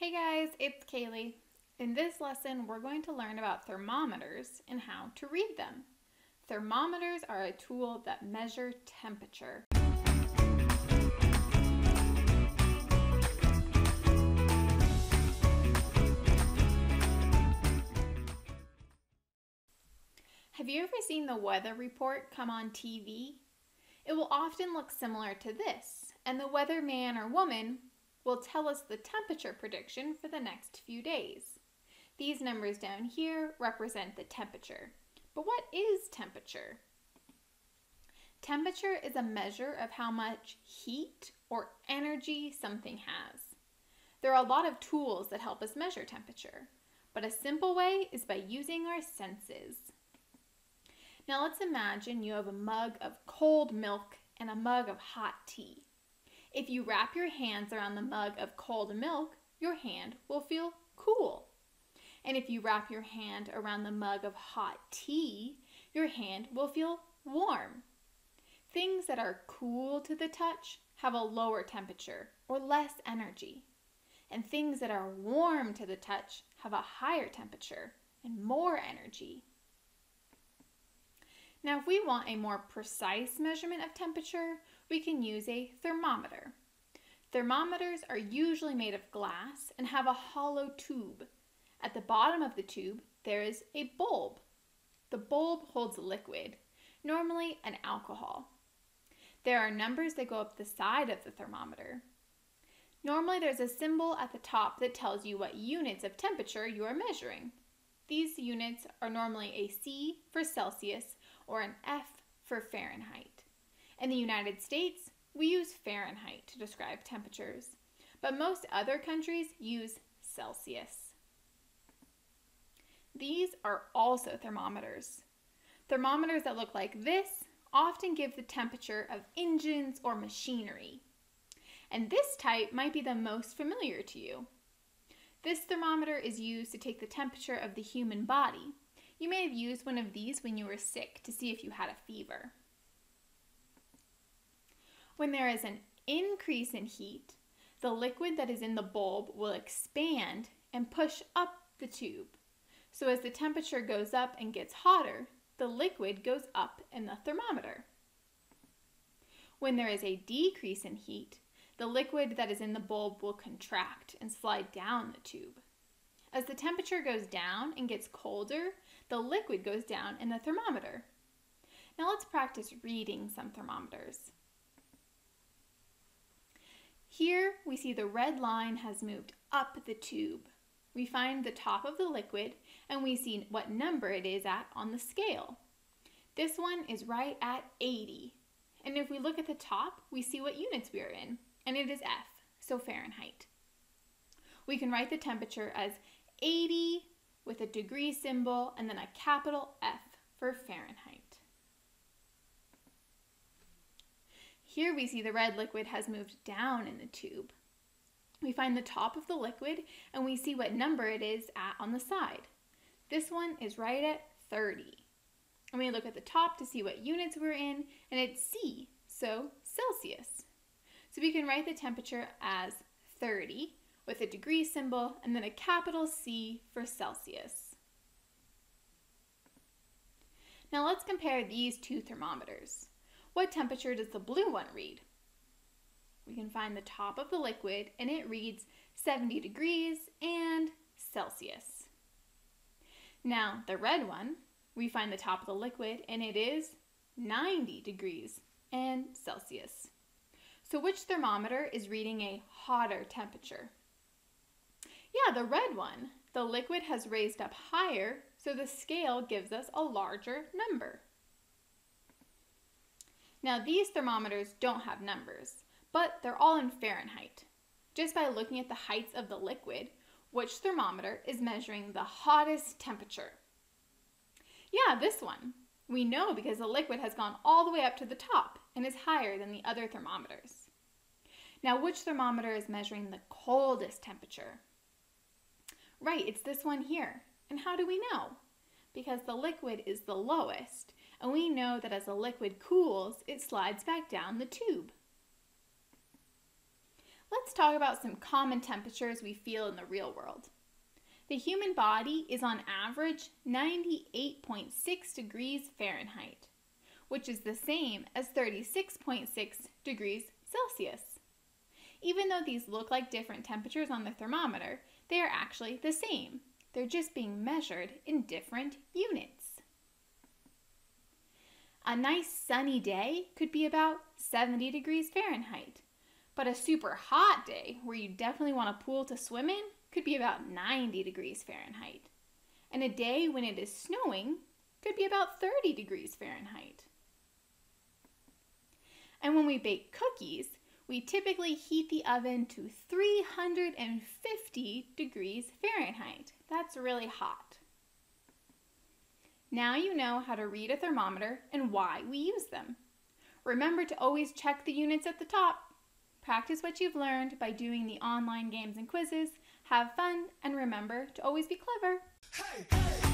Hey guys, it's Kaylee. In this lesson, we're going to learn about thermometers and how to read them. Thermometers are a tool that measure temperature. Have you ever seen the weather report come on TV? It will often look similar to this, and the weatherman or woman will tell us the temperature prediction for the next few days. These numbers down here represent the temperature. But what is temperature? Temperature is a measure of how much heat or energy something has. There are a lot of tools that help us measure temperature, but a simple way is by using our senses. Now let's imagine you have a mug of cold milk and a mug of hot tea. If you wrap your hands around the mug of cold milk, your hand will feel cool. And if you wrap your hand around the mug of hot tea, your hand will feel warm. Things that are cool to the touch have a lower temperature or less energy. And things that are warm to the touch have a higher temperature and more energy. Now, if we want a more precise measurement of temperature, we can use a thermometer. Thermometers are usually made of glass and have a hollow tube. At the bottom of the tube, there is a bulb. The bulb holds liquid, normally an alcohol. There are numbers that go up the side of the thermometer. Normally, there's a symbol at the top that tells you what units of temperature you are measuring. These units are normally a C for Celsius or an F for Fahrenheit. In the United States, we use Fahrenheit to describe temperatures, but most other countries use Celsius. These are also thermometers. Thermometers that look like this often give the temperature of engines or machinery. And this type might be the most familiar to you. This thermometer is used to take the temperature of the human body. You may have used one of these when you were sick to see if you had a fever. When there is an increase in heat, the liquid that is in the bulb will expand and push up the tube. So as the temperature goes up and gets hotter, the liquid goes up in the thermometer. When there is a decrease in heat, the liquid that is in the bulb will contract and slide down the tube. As the temperature goes down and gets colder, the liquid goes down in the thermometer. Now let's practice reading some thermometers. Here we see the red line has moved up the tube. We find the top of the liquid and we see what number it is at on the scale. This one is right at 80. And if we look at the top, we see what units we are in, and it is F, so Fahrenheit. We can write the temperature as 80 with a degree symbol and then a capital F for Fahrenheit. Here we see the red liquid has moved down in the tube. We find the top of the liquid and we see what number it is at on the side. This one is right at 30. And we look at the top to see what units we're in and it's C, so Celsius. So we can write the temperature as 30 with a degree symbol and then a capital C for Celsius. Now let's compare these two thermometers. What temperature does the blue one read? We can find the top of the liquid and it reads 70 degrees and Celsius. Now the red one, we find the top of the liquid and it is 90 degrees and Celsius. So which thermometer is reading a hotter temperature? Yeah, the red one. The liquid has raised up higher, so the scale gives us a larger number. Now these thermometers don't have numbers, but they're all in Fahrenheit. Just by looking at the heights of the liquid, which thermometer is measuring the hottest temperature? Yeah, this one. We know because the liquid has gone all the way up to the top and is higher than the other thermometers. Now, which thermometer is measuring the coldest temperature? Right, it's this one here. And how do we know? Because the liquid is the lowest and we know that as a liquid cools, it slides back down the tube. let's talk about some common temperatures we feel in the real world. The human body is on average 98.6 degrees Fahrenheit, which is the same as 36.6 degrees Celsius. Even though these look like different temperatures on the thermometer, they are actually the same. They're just being measured in different units. A nice sunny day could be about 70 degrees Fahrenheit, but a super hot day where you definitely want a pool to swim in could be about 90 degrees Fahrenheit. And a day when it is snowing could be about 30 degrees Fahrenheit. And when we bake cookies, we typically heat the oven to 350 degrees Fahrenheit. That's really hot. Now you know how to read a thermometer and why we use them. Remember to always check the units at the top. Practice what you've learned by doing the online games and quizzes have fun, and remember to always be clever. Hey, hey.